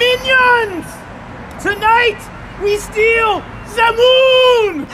Minions! Tonight, we steal the moon!